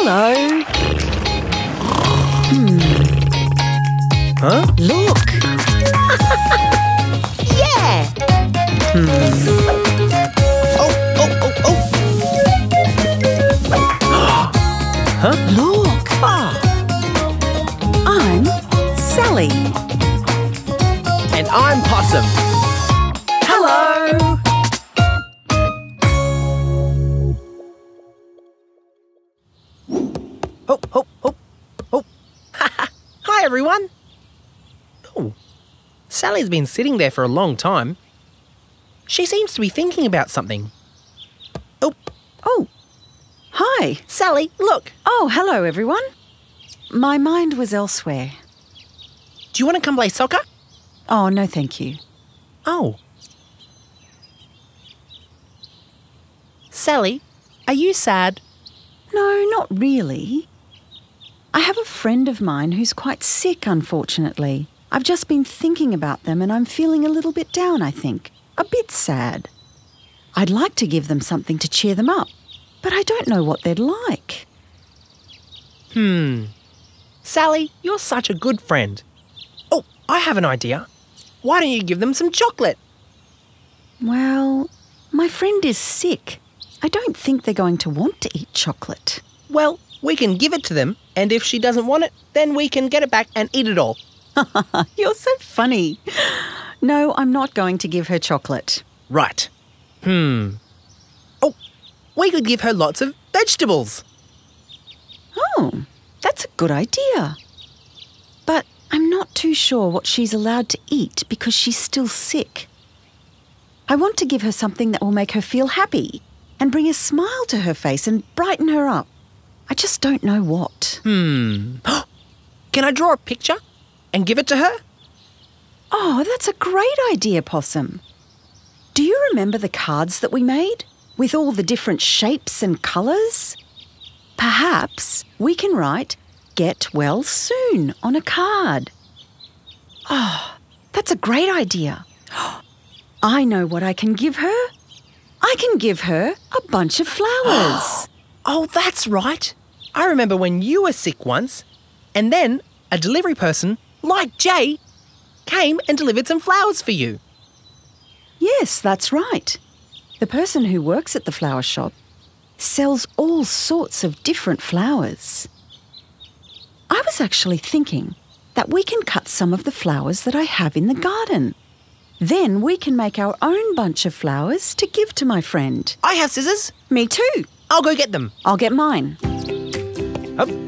Hello. Hmm. Huh? Look. Yeah! Oh, oh, oh, oh. huh? Look. Ah, I'm Sally. and I'm Possum. Oh, oh, oh, oh. Hi, everyone. Oh, Sally's been sitting there for a long time. She seems to be thinking about something. Oh, Oh. Hi. Sally, look. Oh, hello, everyone. My mind was elsewhere. Do you want to come play soccer? Oh, no, thank you. Oh. Sally, are you sad? No, not really. I have a friend of mine who's quite sick, unfortunately. I've just been thinking about them and I'm feeling a little bit down, I think. A bit sad. I'd like to give them something to cheer them up, but I don't know what they'd like. Hmm. Sally, you're such a good friend. Oh, I have an idea. Why don't you give them some chocolate? Well, my friend is sick. I don't think they're going to want to eat chocolate. Well, we can give it to them, and if she doesn't want it, then we can get it back and eat it all. You're so funny. No, I'm not going to give her chocolate. Right. Hmm. Oh, we could give her lots of vegetables. Oh, that's a good idea. But I'm not too sure what she's allowed to eat because she's still sick. I want to give her something that will make her feel happy and bring a smile to her face and brighten her up. I just don't know what. Hmm. Can I draw a picture and give it to her? Oh, that's a great idea, Possum. Do you remember the cards that we made with all the different shapes and colours? Perhaps we can write Get Well Soon on a card. Oh, that's a great idea. I know what I can give her. I can give her a bunch of flowers. Oh, that's right. I remember when you were sick once, and then a delivery person, like Jay, came and delivered some flowers for you. Yes, that's right. The person who works at the flower shop sells all sorts of different flowers. I was actually thinking that we can cut some of the flowers that I have in the garden. Then we can make our own bunch of flowers to give to my friend. I have scissors. Me too. I'll go get them. I'll get mine. Oh.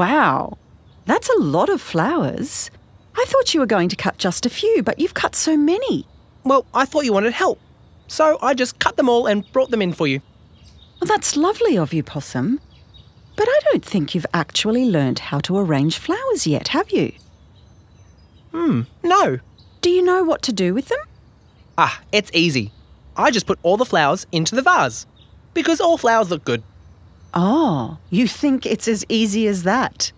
Wow, that's a lot of flowers. I thought you were going to cut just a few, but you've cut so many. Well, I thought you wanted help. So I just cut them all and brought them in for you. Well, that's lovely of you, Possum. But I don't think you've actually learned how to arrange flowers yet, have you? Hmm, no. Do you know what to do with them? Ah, it's easy. I just put all the flowers into the vase. Because all flowers look good. Oh, you think it's as easy as that?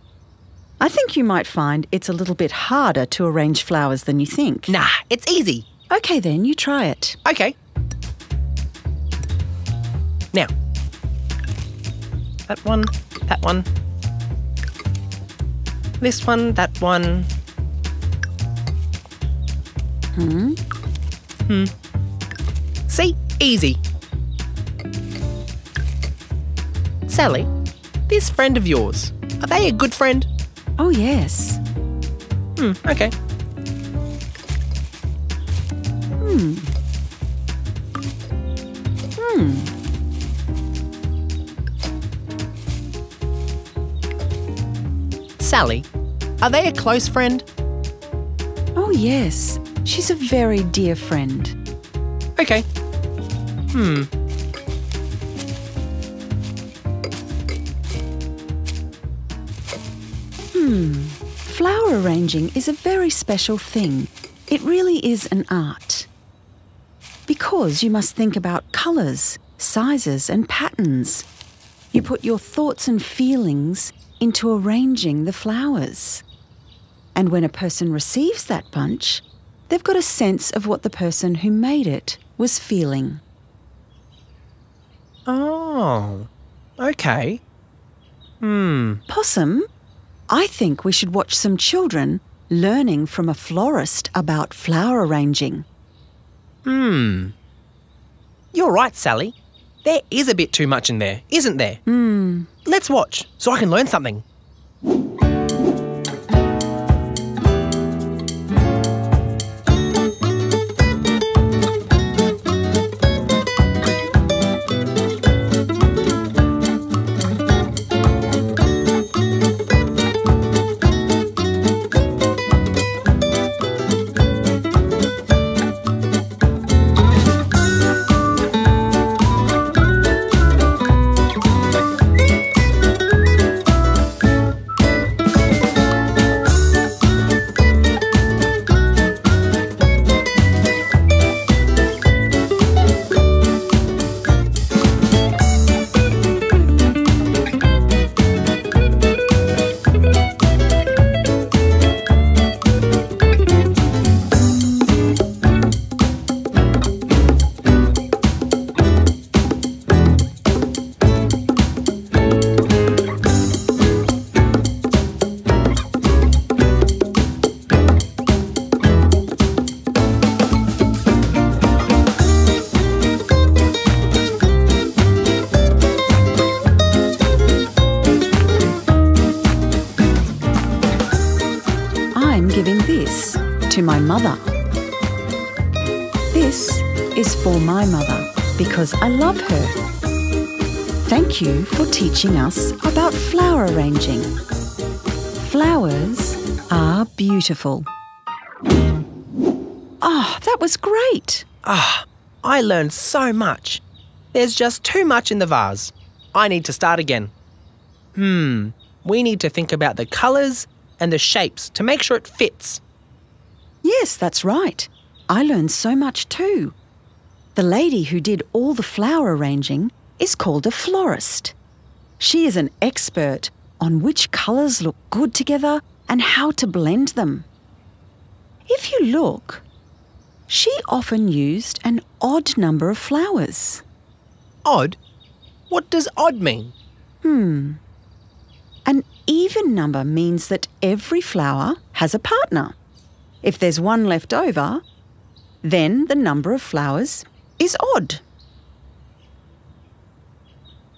I think you might find it's a little bit harder to arrange flowers than you think. Nah, it's easy. Okay, then, you try it. Okay. Now, that one, that one, this one, that one. Hmm? Hmm. See? Easy. Sally, this friend of yours, are they a good friend? Oh, yes. Hmm, okay. Hmm. Hmm. Sally, are they a close friend? Oh, yes. She's a very dear friend. Okay. Hmm. Hmm. Flower arranging is a very special thing. It really is an art. Because you must think about colours, sizes, and patterns. You put your thoughts and feelings into arranging the flowers. And when a person receives that bunch, they've got a sense of what the person who made it was feeling. Oh. Okay. Hmm. Possum, I think we should watch some children learning from a florist about flower arranging. Hmm. You're right, Sally. There is a bit too much in there, isn't there? Hmm. Let's watch so I can learn something. This is for my mother because I love her. Thank you for teaching us about flower arranging. Flowers are beautiful. Oh, that was great. Ah, I learned so much. There's just too much in the vase. I need to start again. Hmm, we need to think about the colours and the shapes to make sure it fits. Yes, that's right. I learned so much too. The lady who did all the flower arranging is called a florist. She is an expert on which colours look good together and how to blend them. If you look, she often used an odd number of flowers. Odd? What does odd mean? Hmm. An even number means that every flower has a partner. If there's one left over, then the number of flowers is odd.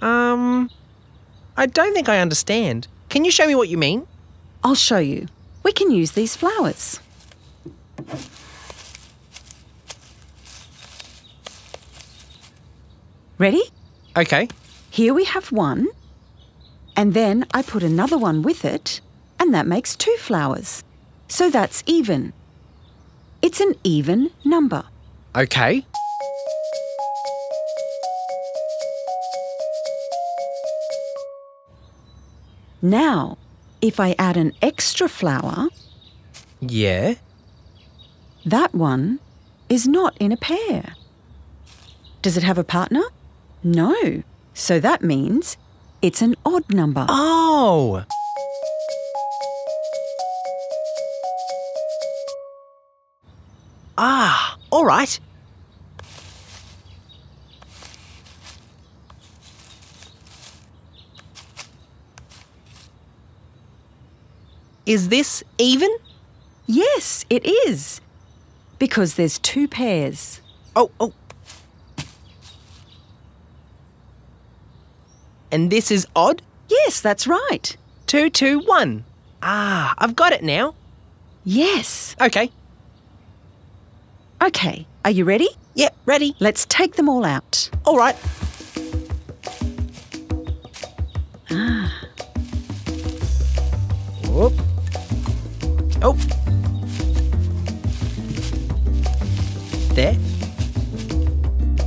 Um, I don't think I understand. Can you show me what you mean? I'll show you. We can use these flowers. Ready? Okay. Here we have one, and then I put another one with it, and that makes two flowers. So that's even. It's an even number. Okay. Now, if I add an extra flower, Yeah. that one is not in a pair. Does it have a partner? No. So that means it's an odd number. Oh. All right. Is this even? Yes, it is. Because there's two pairs. Oh, oh. And this is odd? Yes, that's right. Two, two, one. Ah, I've got it now. Yes. Okay. Okay, are you ready? Yep, ready. Let's take them all out. All right. Ah. Whoop. Oh. There.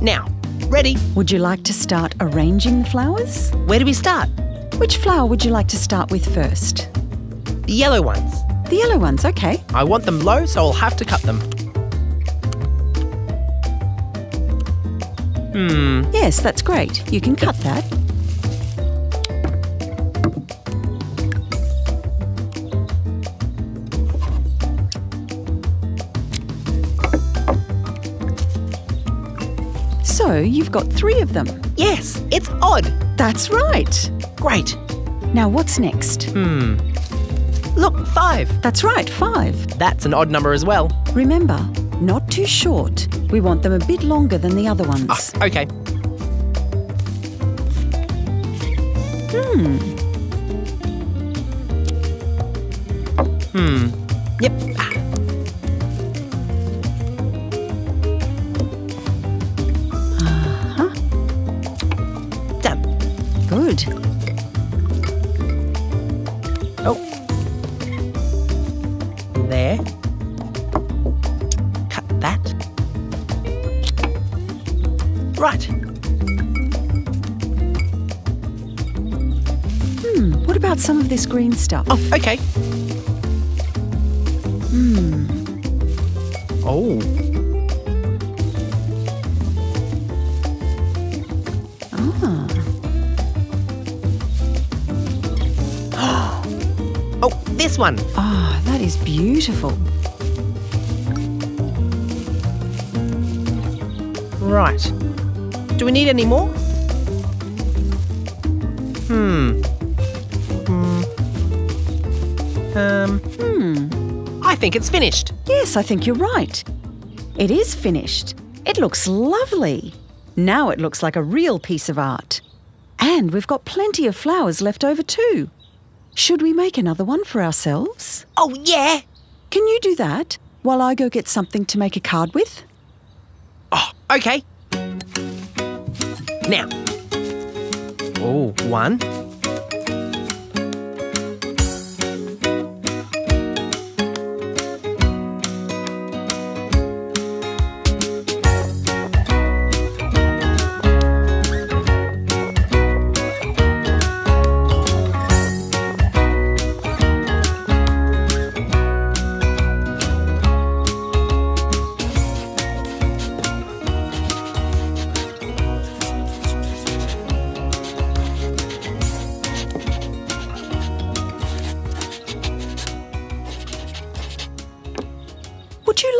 Now, ready. Would you like to start arranging the flowers? Where do we start? Which flower would you like to start with first? The yellow ones. The yellow ones, okay. I want them low, so I'll have to cut them. Hmm. Yes, that's great. You can cut that. So you've got three of them. Yes, it's odd. That's right. Great. Now what's next? Hmm. Look, five. That's right, five. That's an odd number as well. Remember, not too short. We want them a bit longer than the other ones. Ah, okay. Hmm. Hmm. Yep. About some of this green stuff? Oh, okay. Hmm. Oh. Ah. Oh, this one. Ah, that is beautiful. Right. Do we need any more? Hmm. Um, Hmm. I think it's finished. Yes, I think you're right. It is finished. It looks lovely. Now it looks like a real piece of art. And we've got plenty of flowers left over too. Should we make another one for ourselves? Oh, yeah. Can you do that while I go get something to make a card with? Oh, okay. Now. Oh, one.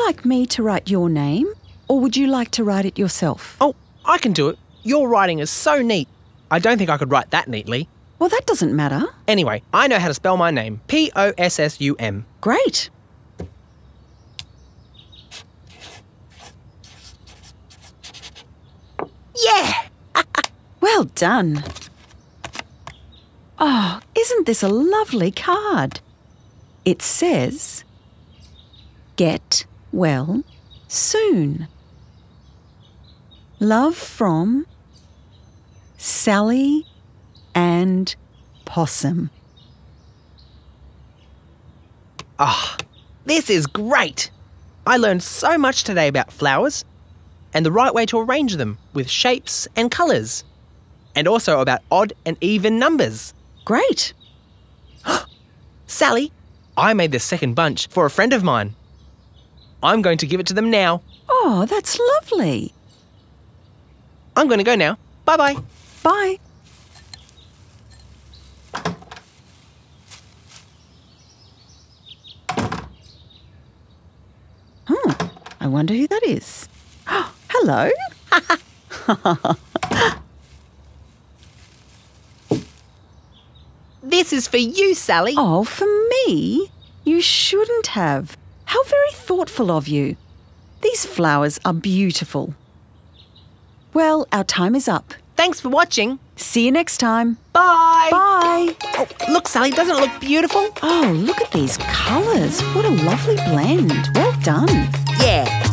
Like me to write your name or would you like to write it yourself? Oh, I can do it. Your writing is so neat. I don't think I could write that neatly. Well, that doesn't matter. Anyway, I know how to spell my name P O S S U M. Great. Yeah! Well done. Oh, isn't this a lovely card? It says, well soon. Love from Sally and Possum. Ah, this is great! I learned so much today about flowers and the right way to arrange them with shapes and colours, and also about odd and even numbers. Great. Sally, I made this second bunch for a friend of mine. I'm going to give it to them now. Oh, that's lovely. I'm going to go now. Bye bye. Bye. Hmm, I I wonder who that is. Hello. This is for you, Sally. Oh, for me? You shouldn't have. How very thoughtful of you. These flowers are beautiful. Well, our time is up. Thanks for watching. See you next time. Bye. Bye. Oh, look, Sally, doesn't it look beautiful? Oh, look at these colours. What a lovely blend. Well done. Yeah.